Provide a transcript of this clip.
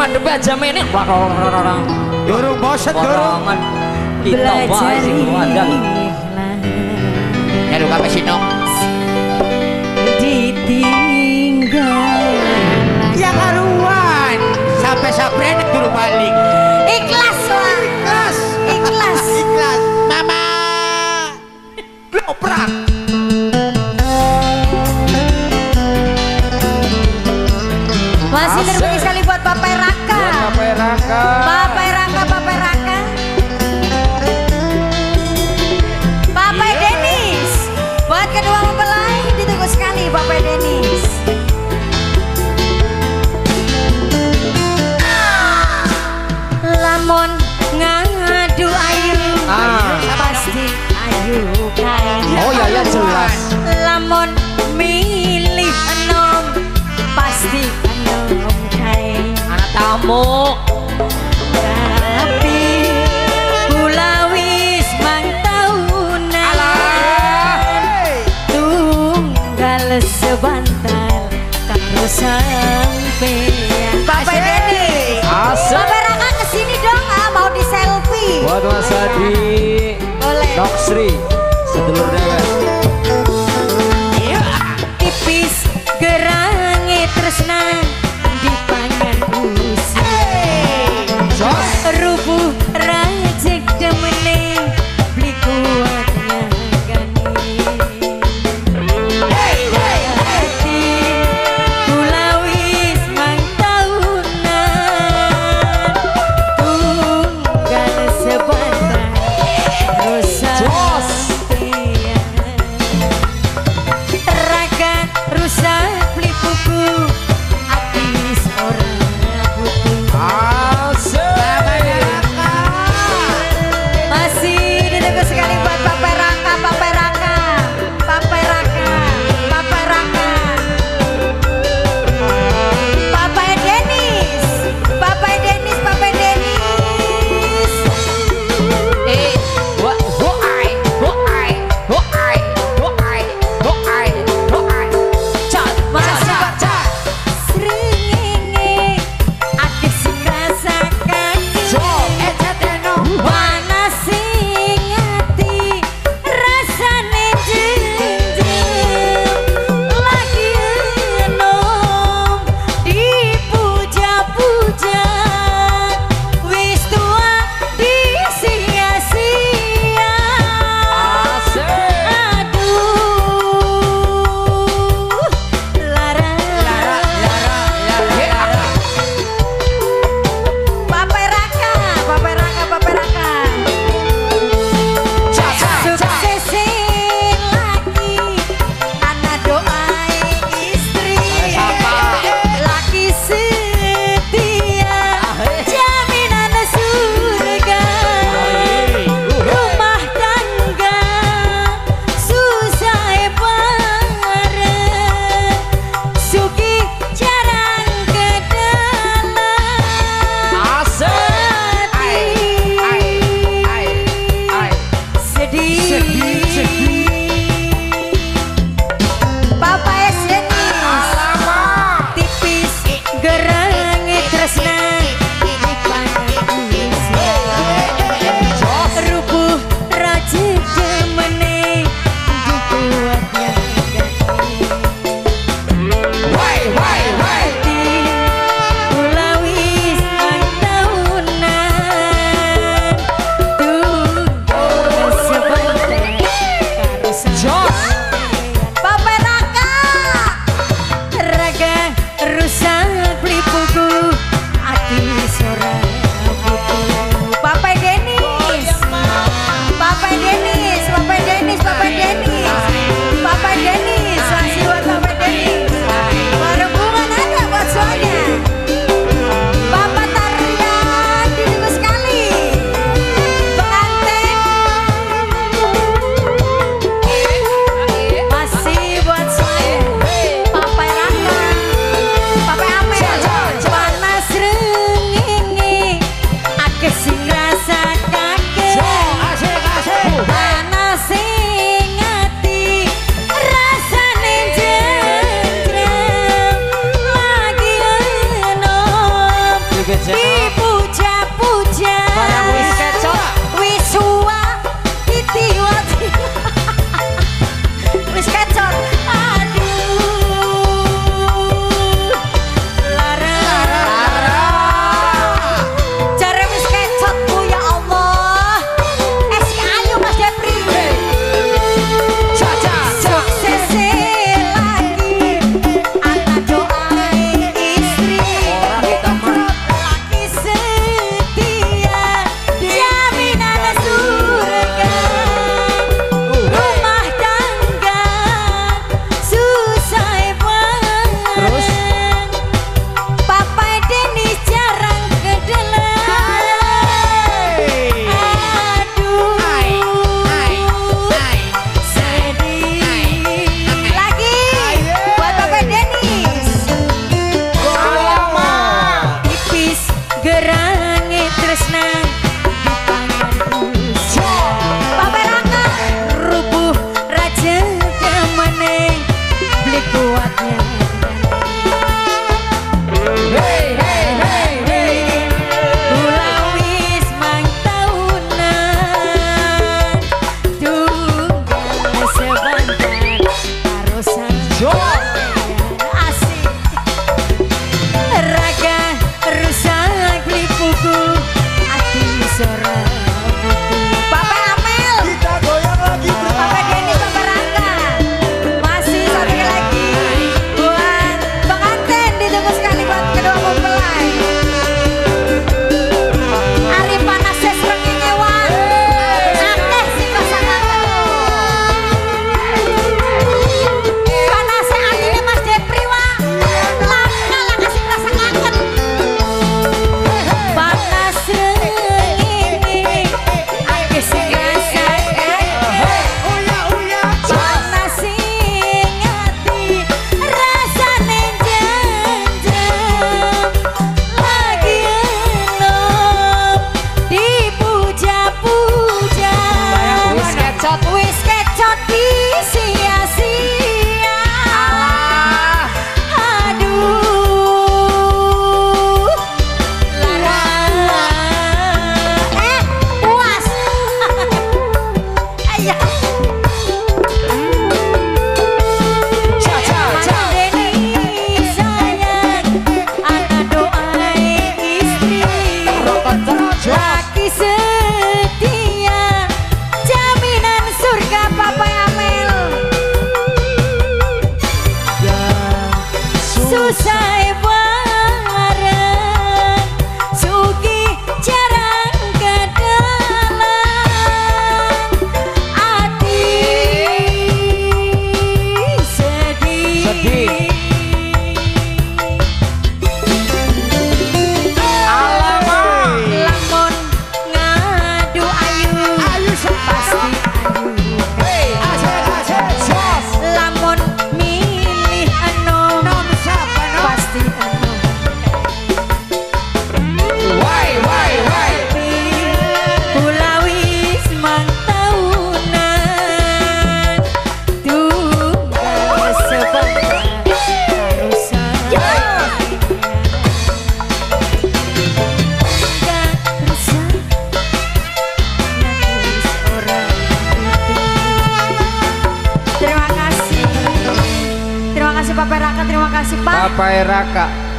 madhep aja meneh. Durung bosen durung. Kita wae sing ngandang. Nyaru kabeh sino. ditinggal sekali buat Papai Raka Raka. Papai Raka Papai Tamu. tapi kula wis mang taunan tunggal sebantal karo sampean Bapak Asik. Bapak Raka ke sini dong ah mau di selfie Buat Mas Adi. boleh Dok Sri. Sedulur dewek. Papa esenis, Alamak. Tipis Gerangi Tresna. Terima kasih. Papa Raka, terima kasih Pak. Papa Raka.